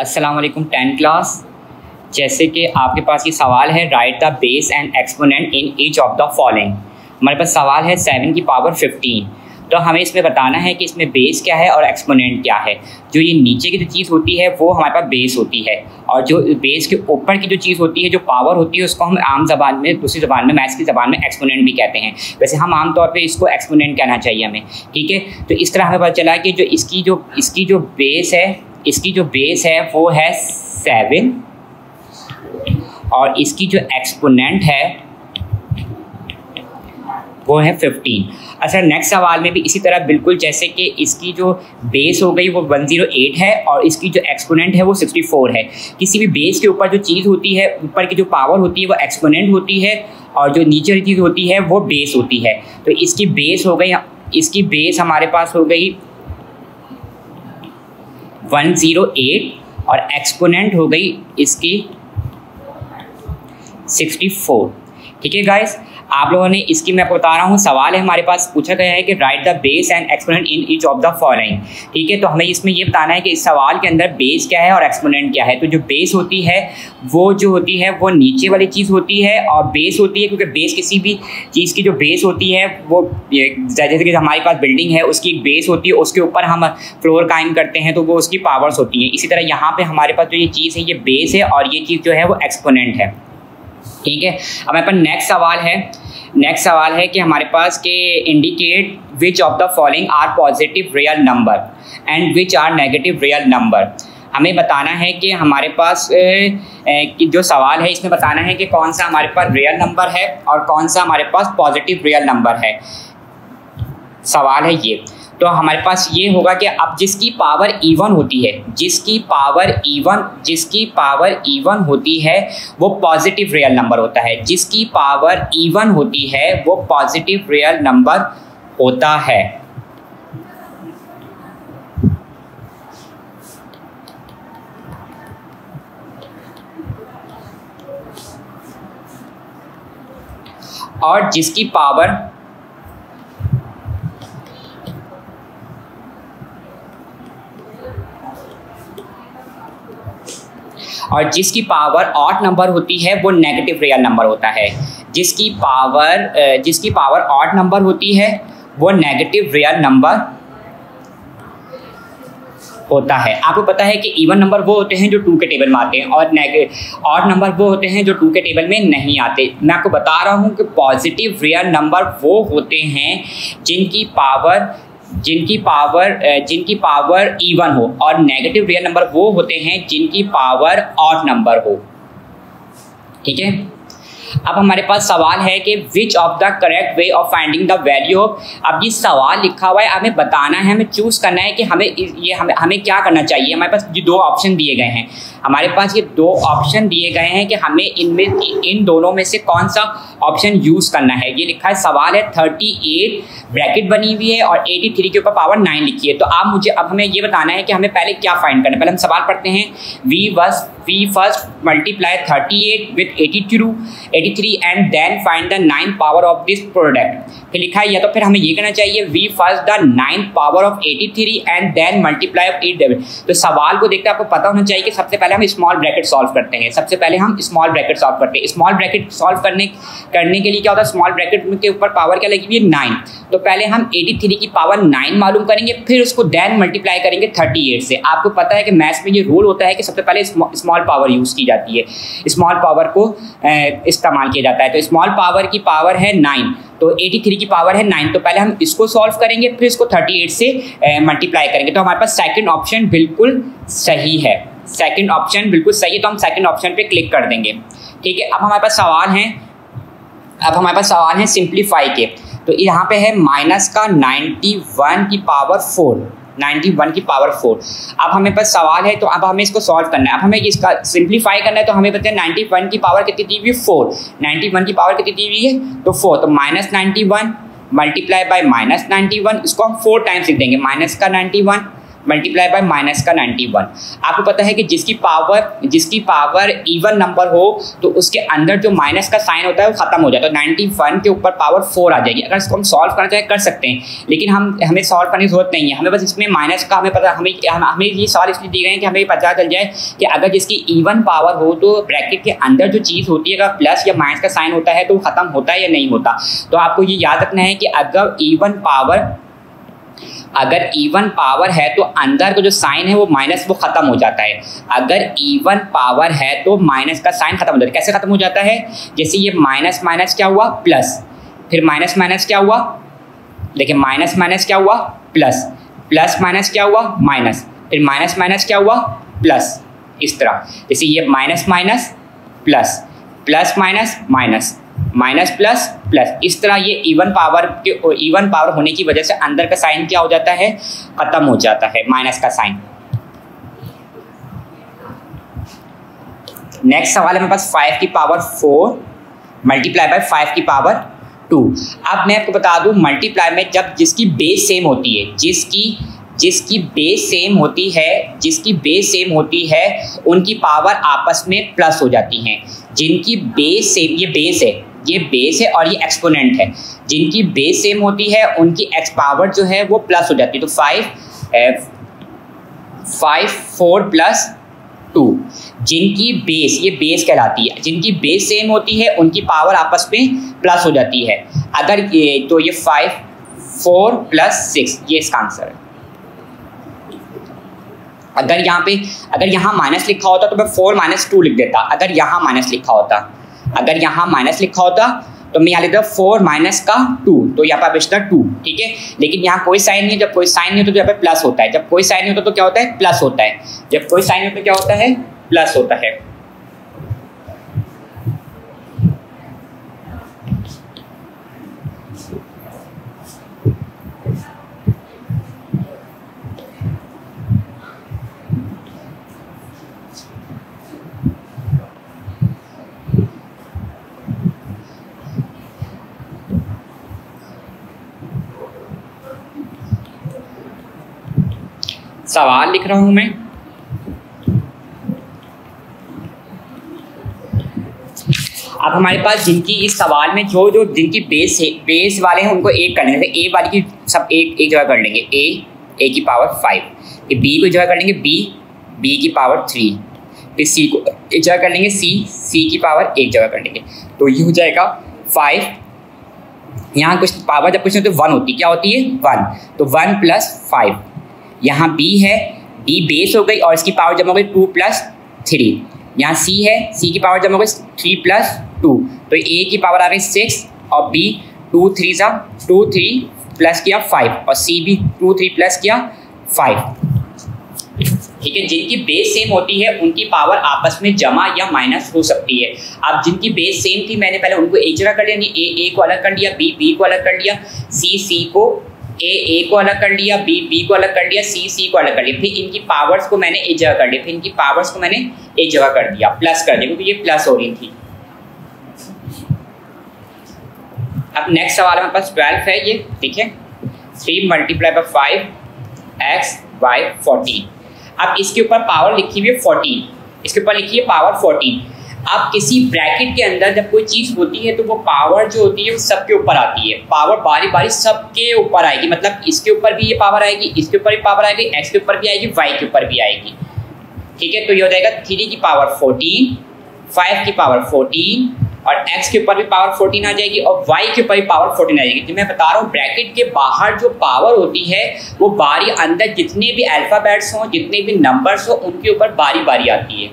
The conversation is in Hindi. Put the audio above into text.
वालेकुम टेंथ क्लास जैसे कि आपके पास ये सवाल है write the base and exponent in each of the following हमारे पास सवाल है सेवन की पावर फिफ्टीन तो हमें इसमें बताना है कि इसमें बेस क्या है और एक्सपोनेंट क्या है। जो ये नीचे की जो चीज़ होती है, वो हमारे पास बेस होती है। और जो बेस के ऊपर की जो चीज़ होती है, जो पावर होती है, उसको हम आम जबान में, दूसरी ज़बान में मैथ्स की ज़बान में एक्सपोनेंट भी कहते हैं। वैसे हम आमतौर पर इसको एक्सपोनेंट कहना चाहिए हमें। ठीक है? तो इस तरह हमें पता चला कि जो इसकी जो इसकी जो बेस है इसकी जो बेस है, वो है सेवन और इसकी जो एक्सपोनेंट है, वो है फिफ्टीन अच्छा नेक्स्ट सवाल में भी इसी तरह बिल्कुल जैसे कि इसकी जो बेस हो गई, वो 108 है और इसकी जो एक्सपोनेंट है, वो 64 है. किसी भी बेस के ऊपर जो चीज़ होती है, ऊपर की जो पावर होती है, वो एक्सपोनेंट होती है और जो नीचे वाली चीज़ होती है, वो बेस होती है. तो इसकी बेस हो गई, इसकी बेस हमारे पास हो गई 108 और एक्सपोनेंट हो गई इसकी 64 ठीक है गाइस आप लोगों ने इसकी मैं बता रहा हूँ, सवाल है हमारे पास, पूछा गया है कि write the base and exponent in each of the following ठीक है तो हमें इसमें ये बताना है कि इस सवाल के अंदर बेस क्या है और एक्सपोनेंट क्या है? तो जो बेस होती है, वो जो होती है, वो नीचे वाली चीज़ होती है और बेस होती है क्योंकि बेस किसी भी चीज़ की जो बेस होती है, वो जैसे कि हमारे पास बिल्डिंग है, उसकी बेस होती है, उसके ऊपर हम फ्लोर कायम करते हैं तो वो उसकी पावर्स होती हैं। इसी तरह यहाँ पर हमारे पास जो ये चीज़ है, ये बेस है और ये चीज़ जो है, वो एक्सपोनेंट है। ठीक है? अब पास नेक्स्ट सवाल है। नेक्स्ट सवाल है कि हमारे पास के indicate which of the following are positive real number and which are negative real number हमें बताना है कि हमारे पास ए, ए, जो सवाल है इसमें बताना है कि कौन सा हमारे पास रियल नंबर है और कौन सा हमारे पास पॉजिटिव रियल नंबर है। सवाल है ये। तो हमारे पास ये होगा कि अब जिसकी पावर इवन होती है, जिसकी पावर इवन जिसकी पावर इवन होती है, वो पॉजिटिव रियल नंबर होता है। जिसकी पावर इवन होती है, वो पॉजिटिव रियल नंबर होता है। और जिसकी पावर और जिसकी पावर ऑट नंबर होती है, वो नेगेटिव रियल नंबर होता है। जिसकी पावर जिसकी पावर ऑट नंबर होती है, वो नेगेटिव रियल नंबर होता है। आपको पता है कि इवन नंबर वो होते हैं जो टू के टेबल में आते हैं और ऑड नंबर वो होते हैं जो टू के टेबल में नहीं आते। मैं आपको बता रहा हूँ कि पॉजिटिव रियल नंबर वो होते हैं जिनकी पावर जिनकी पावर जिनकी पावर इवन हो और नेगेटिव रियल नंबर वो होते हैं जिनकी पावर ऑड नंबर हो। ठीक है? अब हमारे पास सवाल है कि which of the correct way of finding the value अब ये सवाल लिखा हुआ है, हमें बताना है, हमें चूज़ करना है कि हमें ये हमें हमें क्या करना चाहिए? हमारे पास ये दो ऑप्शन दिए गए हैं। हमारे पास ये दो ऑप्शन दिए गए हैं कि हमें इनमें इन दोनों में से कौन सा ऑप्शन यूज़ करना है। ये लिखा है, सवाल है थर्टी एट ब्रैकेट बनी हुई है और एटी थ्री के ऊपर पावर नाइन लिखी है। तो आप मुझे, अब हमें ये बताना है कि हमें पहले क्या फाइंड करना है। पहले हम सवाल पढ़ते हैं। We was we first multiply thirty eight with eighty two eighty three and then find the nine power of this product फिर लिखा है, या तो फिर हमें ये करना चाहिए we first the nine power of eighty three and then multiply of eight तो सवाल को देखते आपको पता होना चाहिए कि सबसे पहले हम स्मॉल ब्रैकेट सॉल्व करते हैं। सबसे पहले हम स्मॉल ब्रैकेट सॉल्व करते हैं। स्मॉल ब्रैकेट सॉल्व करने करने के लिए क्या होता है? स्मॉल ब्रैकेट के ऊपर पावर क्या लगी हुई है नाइन तो पहले हम एटी थ्री की पावर नाइन मालूम करेंगे, फिर उसको देन मल्टीप्लाई करेंगे थर्टी एट से। आपको पता है कि मैथ्स में ये रूल होता है कि सबसे पहले स्मॉल पावर यूज़ की जाती है। स्मॉल पावर को इस्तेमाल किया जाता है। तो स्मॉल पावर की पावर है नाइन तो 83 की पावर है नाइन तो पहले हम इसको सॉल्व करेंगे, फिर इसको 38 से मल्टीप्लाई करेंगे। तो हमारे पास सेकंड ऑप्शन बिल्कुल सही है। सेकंड ऑप्शन बिल्कुल सही है तो हम सेकंड ऑप्शन पे क्लिक कर देंगे। ठीक है, अब हमारे पास सवाल है। अब हमारे पास सवाल है सिंप्लीफाई के। तो यहाँ पे है माइनस का 91 की पावर फोर 91 की पावर फोर अब हमें पास सवाल है तो अब हमें इसको सॉल्व करना है। अब हमें इसका सिंप्लीफाई करना है तो हमें पता है 91 की पावर कितनी दी हुई? फोर 91 की पावर कितनी दी हुई है? तो फोर तो minus ninety one multiply by minus ninety one इसको हम फोर टाइम्स लिख देंगे। माइनस का ninety one multiply by minus का नाइन्टी वन आपको पता है कि जिसकी पावर जिसकी पावर इवन नंबर हो तो उसके अंदर जो माइनस का साइन होता है, वो खत्म हो जाता है। नाइन्टी वन के ऊपर पावर फोर आ जाएगी। अगर इसको हम सॉल्व करना चाहें, कर सकते हैं। लेकिन हम, हमें सॉल्व करने की ज़रूरत नहीं है। हमें बस इसमें माइनस का, हमें पता, हमें हमें ये सॉल्व इसलिए दिए गए हैं कि हमें पता चल जाए कि अगर जिसकी इवन पावर हो तो ब्रैकेट के अंदर जो चीज़ होती है, अगर प्लस या माइनस का साइन होता है तो खत्म होता है या नहीं होता। तो आपको ये याद रखना है कि अगर इवन पावर अगर इवन पावर है तो अंदर का जो साइन है वो माइनस वो खत्म हो जाता है। अगर इवन पावर है तो माइनस का साइन खत्म हो जाता है। कैसे खत्म हो जाता है? जैसे ये माइनस माइनस क्या हुआ? प्लस फिर माइनस माइनस क्या हुआ? देखिए माइनस माइनस क्या हुआ? प्लस प्लस माइनस क्या हुआ? माइनस फिर माइनस माइनस क्या हुआ? प्लस इस तरह। जैसे ये minus minus plus plus minus minus minus plus plus. इस तरह ये इवन पावर के इवन पावर होने की वजह से अंदर का साइन क्या हो जाता है? खत्म हो जाता है, माइनस का साइन। नेक्स्ट सवाल है मेरे पास फाइव की power four multiply by five की पावर टू अब मैं आपको बता दूँ मल्टीप्लाई में जब जिसकी बेस सेम होती है, जिसकी जिसकी बेस सेम होती है, जिसकी बेस सेम होती है, उनकी पावर आपस में प्लस हो जाती हैं। जिनकी बेस सेम ये बेस है ये बेस है और ये एक्सपोनेंट है। जिनकी बेस सेम होती है, उनकी एक्स पावर जो है वो प्लस हो जाती है। तो five five four plus two जिनकी बेस ये बेस कहलाती है। जिनकी बेस सेम होती है, उनकी पावर आपस में प्लस हो जाती है। अगर ये तो ये फाइव फोर प्लस सिक्स ये इसका आंसर है। अगर यहाँ पे, अगर यहाँ माइनस लिखा होता तो मैं फोर माइनस टू लिख देता। अगर यहाँ माइनस लिखा होता अगर यहाँ माइनस लिखा होता तो मैं यहाँ लिखता फोर माइनस का टू तो यहाँ पर बचता टू ठीक है? लेकिन यहाँ कोई साइन नहीं, जब कोई साइन नहीं होता तो यहाँ पे प्लस होता है। जब कोई साइन नहीं होता तो क्या होता है? प्लस होता है। जब कोई साइन होता तो क्या होता है? प्लस होता है। सवाल लिख रहा हूँ मैं। अब हमारे पास जिनकी इस सवाल में जो जो जिनकी बेस है बेस वाले हैं, उनको एक करने ए वाली की सब एक एक जगह कर लेंगे। ए ए की पावर फाइव बी को जगह कर लेंगे बी बी की पावर थ्री फिर सी को एक जगह कर लेंगे सी सी की पावर एक जगह कर लेंगे। तो ये हो जाएगा फाइव यहाँ कुछ पावर जब कुछ नहीं तो वन होती क्या होती है? वन तो वन प्लस फाइव यहाँ बी है बी बेस हो गई और इसकी पावर जमा हो गई टू प्लस थ्री यहाँ सी है सी की पावर जमा हो गई थ्री प्लस टू तो ए की पावर आ गई सिक्स और बी टू थ्री सा टू थ्री प्लस किया फाइव और सी भी टू थ्री प्लस किया फाइव ठीक है, जिनकी बेस सेम होती है, उनकी पावर आपस में जमा या माइनस हो सकती है. अब जिनकी बेस सेम थी, मैंने पहले उनको एक जगह कर लिया ए ए को अलग कर लिया बी बी को अलग कर लिया सी सी को ए ए को अलग कर लिया बी बी को अलग कर लिया सी सी को अलग कर लिया। फिर इनकी पावर्स को मैंने एक जगह कर लिया फिर इनकी पावर्स को मैंने एक जगह कर दिया प्लस कर दिया, क्योंकि ये प्लस हो रही थी। अब नेक्स्ट सवाल हमारे पास ट्वेल्व है ये, ठीक है? Three multiply by five X by fourteen अब इसके ऊपर पावर लिखी हुई है फोर्टीन इसके ऊपर लिखी है पावर फोर्टीन अब किसी ब्रैकेट के अंदर जब कोई चीज़ होती है तो वो पावर जो होती है, वो सबके ऊपर आती है। पावर बारी बारी सबके ऊपर आएगी। मतलब इसके ऊपर भी ये पावर आएगी, इसके ऊपर भी पावर आएगी एक्स के ऊपर भी आएगी वाई के ऊपर भी आएगी। ठीक है? तो ये हो जाएगा थ्री की पावर फोर्टीन फाइव की पावर फोर्टीन और x के ऊपर भी पावर 14 आ जाएगी और y के ऊपर भी पावर 14 आ जाएगी। तो मैं बता रहा हूँ ब्रैकेट के बाहर जो पावर होती है, वो बारी अंदर जितने भी अल्फ़ाबेट्स हों, जितने भी नंबर्स हों, उनके ऊपर बारी बारी आती है।